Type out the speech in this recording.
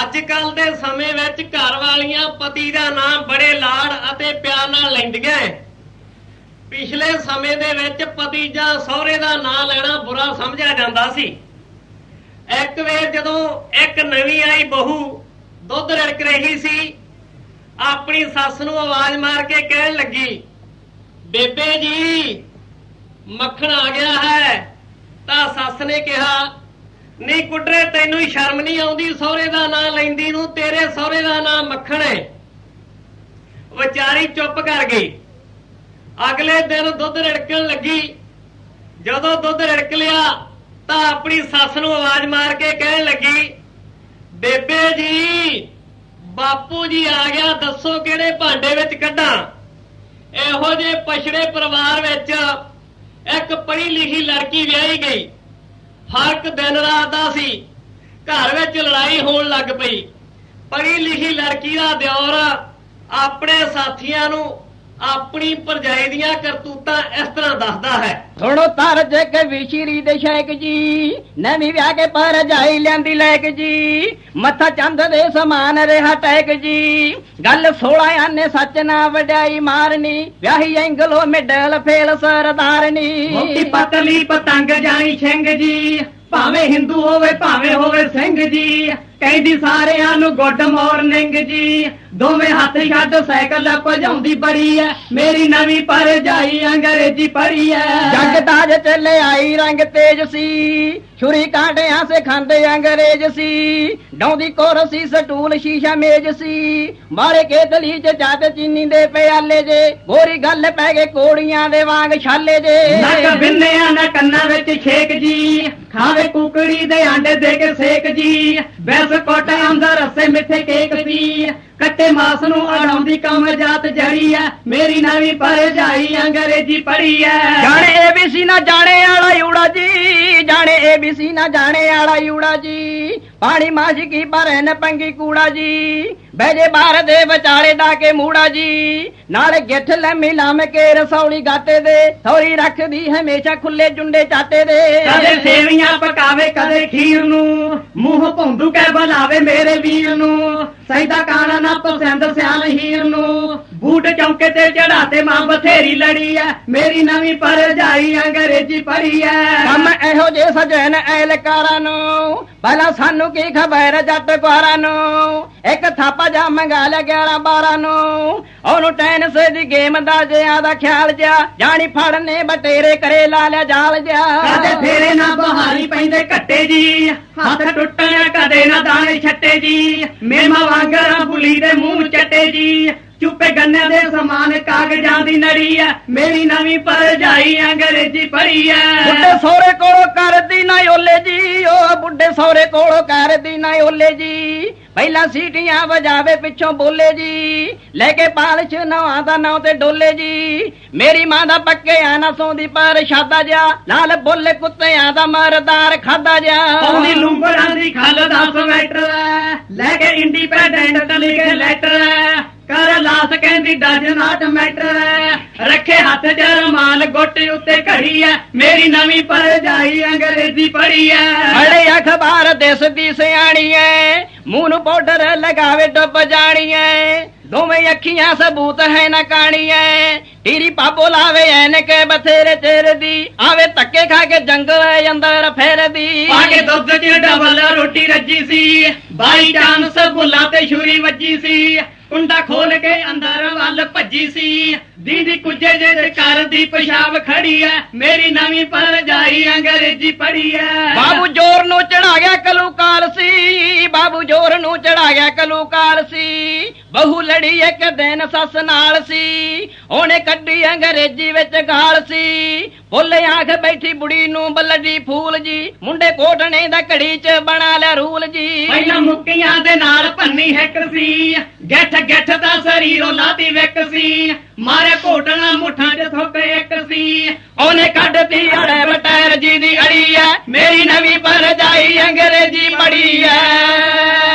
ਅੱਜ ਕੱਲ ਦੇ ਸਮੇਂ ਵਿੱਚ ਘਰ ਵਾਲੀਆਂ ਪਤੀ ਦਾ ਨਾਮ ਬੜੇ ਲਾੜ ਅਤੇ ਪਿਆਰ ਨਾਲ ਲੈਂਦੀਆਂ ਪਿਛਲੇ ਸਮੇਂ ਦੇ ਵਿੱਚ ਪਤੀ ਜਾਂ ਸਹੁਰੇ ਦਾ ਨਾਮ ਲੈਣਾ ਬੁਰਾ ਸਮਝਿਆ ਜਾਂਦਾ ਸੀ। ਇੱਕ ਵੇਰ ਜਦੋਂ ਇੱਕ ਨਵੀਂ ਆਈ ਬਹੂ ਦੁੱਧ ਰੜਕ ਰਹੀ ਸੀ, ਆਪਣੀ ਸੱਸ ਨੂੰ ਆਵਾਜ਼ ਮਾਰ ਕੇ ਕਹਿਣ ਲੱਗੀ, ਬੇਬੇ ਜੀ, ਮੱਖਣ ਆ ਗਿਆ ਹੈ। ਤਾਂ ਸੱਸ ਨੇ ਕਿਹਾ ਨਹੀਂ ਕੁੱਟਰੇ, ਤੈਨੂੰ ਹੀ ਸ਼ਰਮ ਨਹੀਂ ਆਉਂਦੀ, ਸਹੁਰੇ ਦਾ ਨਾਂ ਲੈਂਦੀ ਨੂੰ, ਤੇਰੇ ਸਹੁਰੇ ਦਾ ਨਾਂ ਮੱਖਣ ਹੈ ਵਿਚਾਰੀ ਚੁੱਪ ਕਰ ਗਈ। ਅਗਲੇ ਦਿਨ ਦੁੱਧ ਰੜਕਣ ਲੱਗੀ। ਜਦੋਂ ਦੁੱਧ ਰੜਕ ਲਿਆ, ਤਾਂ ਆਪਣੀ ਸੱਸ ਨੂੰ ਆਵਾਜ਼ ਮਾਰ ਕੇ ਕਹਿਣ ਲੱਗੀ, ਬੇਬੇ ਜੀ, ਬਾਪੂ ਜੀ ਆ ਗਿਆ, ਦੱਸੋ ਕਿਹੜੇ ਭਾਂਡੇ ਵਿੱਚ ਕੱਢਾਂ? ਇਹੋ ਜਿਹੇ ਪਛੜੇ ਪਰਿਵਾਰ ਵਿੱਚ ਇੱਕ ਪੜ੍ਹੀ ਲਿਖੀ ਲੜਕੀ ਵਿਆਹੀ ਗਈ। ਫ਼ਰਕ ਦਿਨ ਰਾਤ ਦਾ ਸੀ। ਘਰ ਵਿੱਚ ਲੜਾਈ ਹੋਣ ਲੱਗ ਪਈ। ਪੜ੍ਹੀ ਲਿਖੀ ਲੜਕੀ ਦਾ ਦਿਓਰ ਆਪਣੇ ਸਾਥੀਆਂ ਨੂੰ ਆਪਣੀ ਭਰਜਾਈ ਦੀਆਂ ਕਰਤੂਤਾਂ ਇਸ ਤਰ੍ਹਾਂ ਦੱਸਦਾ ਹੈ। ਥੋੜੋ ਤਰ ਜੇ ਕੇ ਵਿਸ਼ਰੀ ਦੇ ਸ਼ੇਖ ਜੀ ਨਵੀਂ ਵਿਆਹ ਕੇ ਪਰ ਜਾਈ ਲੈਂਦੀ ਲੈਕ ਜੀ ਮੱਥਾ ਚੰਦ ਦੇ ਸਮਾਨ ਰਿਹਾ ਟੈਕ ਜੀ। ਗੱਲ 16 ਆਨੇ ਸੱਚ ਨਾ ਵਡਾਈ ਮਾਰਨੀ ਵਿਆਹੀ ਐਂਗਲੋ ਮਿਡਲ ਫੇਲ ਸਰਦਾਰਨੀ। ਮੋਟੀ ਪਤਲੀ ਪਤੰਗ ਜਾਣੀ ਸਿੰਘ ਜੀ ਭਾਵੇਂ ਹਿੰਦੂ ਹੋਵੇ ਭਾਵੇਂ ਹੋਵੇ ਸਿੰਘ ਜੀ। ਕਹਿੰਦੀ ਸਾਰਿਆਂ ਨੂੰ ਗੁੱਡ ਮਾਰਨਿੰਗ ਜੀ। ਦੋਵੇਂ ਹੱਥ ਛੱਡ ਸਾਈਕਲ ਭਜਾਉਂਦੀ ਬੜੀ ਐ। ਮੇਰੀ ਨਵੀਂ ਪਰ ਜਾਈ ਅੰਗਰੇਜ਼ੀ ਪੜ੍ਹੀ ਐ। ਜੰਗ ਤਾਜ ਚੱਲੇ ਆਈ ਰੰਗ ਤੇਜ ਸੀ। ਛੁਰੀ ਕਾਂਟਿਆਂ ਸੇ ਖਾਂਦੇ ਅੰਗਰੇਜ਼ ਸੀ। ਡੌਂਦੀ ਕੋਰਸੀ ਸਟੂਲ ਸ਼ੀਸ਼ਾ ਮੇਜ਼ ਸੀ। ਮਾਰੇ ਕੇ ਦਲੀ ਚ ਜਾਤ ਚੀਨੀ ਦੇ ਪਿਆਲੇ ਜੇ। ਗੋਰੀ ਗੱਲ ਪੈ ਗਏ ਕੋੜੀਆਂ ਦੇ ਵਾਂਗ ਛਾਲੇ ਜੇ। ਨੱਕ ਬਿੰਨਿਆਂ ਨਾ ਕੰਨਾਂ ਵਿੱਚ ਛੇਕ ਜੀ। ਖਾਵੇ ਕੁਕੜੀ ਦੇ ਆਂਡੇ ਦੇ ਕੇ ਸੇਕ ਜੀ। ਬੈਸ ਕੋਟ ਅੰਦਰ ਰਸੇ ਮਿੱਠੇ ਕੇਕ ਸੀ। ਕੱਟੇ ਮਾਸ ਨੂੰ ਅੜਾਉਂਦੀ ਕਮ ਜਾਤ ਜੜੀ ਐ। ਮੇਰੀ ਨਵੀਂ ਪਰਜਾਈ ਅੰਗਰੇਜ਼ੀ ਪੜ੍ਹੀ ਐ। ਜਾਣੇ ਏਬੀਸੀ ਨਾ ਜਾਣੇ ਵਾਲਾ ਯੂੜਾ ਜੀ, ਜਾਣੇ ਏਬੀਸੀ ਨਾ ਜਾਣੇ ਵਾਲਾ ਯੂੜਾ ਜੀ। ਪਾਣੀ ਮਾਝ ਕੀ ਭਰੇ ਨ ਪੰਗੀ ਕੂੜਾ ਜੀ? ਬੈਜੇ ਬਾਹਰ ਦੇ ਵਿਚਾਲੇ ਦਾ ਕੇ ਮੂੜਾ ਜੀ। ਨਾਲ ਗਿੱਠ ਲੰਮੀ ਲਾਮ ਕੇ ਰਸੌਲੀ ਗਾਤੇ ਦੇ। ਸੌਰੀ ਰੱਖਦੀ ਹਮੇਸ਼ਾ ਖੁੱਲੇ ਜੁੰਡੇ ਚਾਤੇ ਦੇ। ਕਦੇ ਸੇਵੀਆਂ ਪਕਾਵੇ, ਕਦੇ ਖੀਰ ਨੂੰ। ਮੂੰਹ ਭੌਂਦੂ ਕੇ ਬੁਲਾਵੇ ਮੇਰੇ ਵੀਰ ਨੂੰ। ਸੈਦਾ ਕਾਣਾ ਨਾ ਪਸੰਦ ਸਿਆਲ ਹੀਰ ਨੂੰ। ਬੂਟ ਚੌਂਕੇ ਤੇ ਚੜਾਤੇ ਮਾਂ ਬਥੇਰੀ ਲੜੀ ਐ। ਮੇਰੀ ਨਵੀਂ ਪਰਜਾਈ ਅੰਗਰੇਜ਼ੀ ਪੜ੍ਹੀ ਐ। ਕੰਮ ਇਹੋ ਜੇ ਸਜਣ ਐਲਕਾਰਾਂ ਨੂੰ। ਪਹਿਲਾਂ ਸਾਨੂੰ ਕੀ ਖਬਰ ਜੱਟ ਕੁਆਰਾਂ ਨੂੰ? ਇੱਕ ਥਾਪਾ ਜਾ ਮੰਗਾ ਲਿਆ 11 12 ਨੂੰ। ਉਹਨੂੰ ਟੈਨਸ ਦੀ ਗੇਮ ਦਾ ਜਿਆ ਦਾ ਖਿਆਲ ਜਿਆ। ਜਾਣੀ ਫੜਨੇ ਬਟੇਰੇ ਕਰੇ ਲਾ ਲਿਆ ਜਾਲ ਜਿਆ। ਕਦੇ ਫੇਰੇ ਨਾ ਬਹਾਰੀ ਪੈਂਦੇ ਘੱਟੇ ਜੀ। ਹੱਥ ਟੁੱਟਣ ਕਦੇ ਨਾ ਦਾਣੇ ਛੱਟੇ ਜੀ। ਮੇਮਾ ਵਾਂਗਰਾਂ ਬੁਲੀ ਦੇ ਮੂੰਹ ਚੱਟੇ ਜੀ। ਚੁੱਪੇ ਗੰਨੇ ਦੇ ਸਮਾਨ ਕਾਗਜ਼ਾਂ ਦੀ ਨੜੀ ਐ। ਮੇਰੀ ਨਵੀਂ ਪਰਜਾਈ ਅੰਗਰੇਜ਼ੀ ਬੁੱਢੇ ਐ। ਸਹੁਰੇ ਕੋਲੋਂ ਕਰਦੀ ਨਾ ਓਲੇ ਜੀ। ਓ ਬੁੱਢੇ ਸਹੁਰੇ ਕੋਲੋਂ ਕਰਦੀ ਨਾ ਓਲੇ ਜੀ। ਪਹਿਲਾਂ ਸੀਟੀਆਂ ਵਜਾਵੇ ਪਿੱਛੋਂ ਬੋਲੇ ਜੀ। ਲੈ ਕੇ ਪਾਲਸ਼ ਨਵਾਂ ਦਾ ਨਾਂ ਤੇ ਡੋਲੇ ਜੀ। ਮੇਰੀ ਮਾਂ ਦਾ ਪੱਕੇ ਆ ਨਾ ਸੌਂਦੀ ਪਰ ਸ਼ਾਦਾ ਜਾ ਨਾਲ ਬੋਲੇ ਕੁੱਤਿਆਂ ਦਾ ਮਰਦਾਰ ਖਾਦਾ ਜਾ ਆਉਂਦੀ ਲੂੰਬੜਾਂ ਦੀ ਖੱਲ ਦਾ ਸਵੈਟਰ ਲੈ ਕੇ ਇੰਡੀਪੈਂਡੈਂਟ ਲਿਖੇ ਲੈਟਰ ਕਰ ਲਾਸ ਕਹਿੰਦੀ ਡਜ ਨਾਟ ਮੈਟਰ ਰੱਖੇ ਹੱਥ ਚ ਰਮਾਲ ਗੋਟੇ ਉੱਤੇ ਘੜੀ ਐ ਮੇਰੀ ਨਵੀਂ ਪਰਜਾਈ ਅੰਗਰੇਜ਼ੀ ਪੜ੍ਹੀ ਐ ਅੜੇ ਅਖਬਾਰ ਦੇਸ ਦੀ ਸਿਆਣੀ ਐ ਮੂੰਹ ਨੂੰ ਪਾਊਡਰ ਲਗਾਵੇ ਡੁੱਬ ਜਾਣੀ ਐ ਦੋਵੇਂ ਅੱਖੀਆਂ ਸਬੂਤ ਹੈ ਨਾ ਕਾਣੀ ਐ ਟੀਰੀ ਪਾਪੋ ਲਾਵੇ ਐਨਕ ਬਥੇਰੇ ਤੇਰੇ ਦੀ। ਆਵੇ ਧੱਕੇ ਖਾ ਕੇ ਜੰਗਲ ਐ ਅੰਦਰ ਫੇਰਦੀ। ਪਾ ਕੇ ਦੁੱਧ ਚ ਡਬਲ ਰੋਟੀ ਰੱਜੀ ਸੀ। ਬਾਈ ਚਾਂਸ ਬੁੱਲਾ ਤੇ ਛੁਰੀ ਵੱਜੀ ਸੀ। ਕੁੰਡਾ ਖੋਲ ਕੇ ਅੰਦਰ ਵੱਲ ਭੱਜੀ ਸੀ। ਦੀਦੀ ਕੁਝੇ ਜੇ ਤੇ ਘਰ ਦੀ ਪਿਸ਼ਾਬ ਖੜੀ ਐ। ਮੇਰੀ ਨਵੀਂ ਪਰਜਾਈ ਅੰਗਰੇਜ਼ੀ ਪੜੀ ਐ। ਬਾਬੂ ਜੋਰ ਨੂੰ ਚੜਾ ਗਿਆ ਕਲੂਕਾਲ ਸੀ। ਬਾਬੂ ਜੋਰ ਨੂੰ ਚੜਾ ਗਿਆ ਕਲੂਕਾਲ ਸੀ। ਬਹੂ ਲੜੀ ਇੱਕ ਦਿਨ ਸੱਸ ਨਾਲ ਸੀ, ਉਹਨੇ ਕੱਢੀ ਅੰਗਰੇਜ਼ੀ ਵਿੱਚ ਗਾਲ ਸੀ। ਬੋਲੇ ਆਖ ਬੈਠੀ ਬੁੜੀ ਨੂੰ ਬਲੜੀ ਫੂਲ ਜੀ, ਮੁੰਡੇ ਕੋਟਣੇ ਦਾ ਘੜੀ 'ਚ ਬਣਾ ਲਿਆ ਰੂਲ ਜੀ। ਪਹਿਲਾਂ ਮੁੱਕੀਆਂ ਦੇ ਨਾਲ ਭੰਨੀ ਹੈਕ ਸੀ, ਗੱਠ ਗੱਠ ਦਾ ਸਰੀਰੋਂ ਲਾਤੀ ਵਿਕ ਸੀ। ਮਾਰੇ ਘੋਟਣਾ ਮੁੱਠਾਂ 'ਚ ਥੁੱਕ ਇੱਕ ਸੀ। ਉਹਨੇ ਕੱਢਤੀ ਅੜੇ ਬਟੈਰ ਜੀ ਦੀ ਅੜੀ ਐ, ਮੇਰੀ ਨਵੀਂ ਪਰਜਾਈ ਅੰਗਰੇਜ਼ੀ ਪੜੀ ਐ।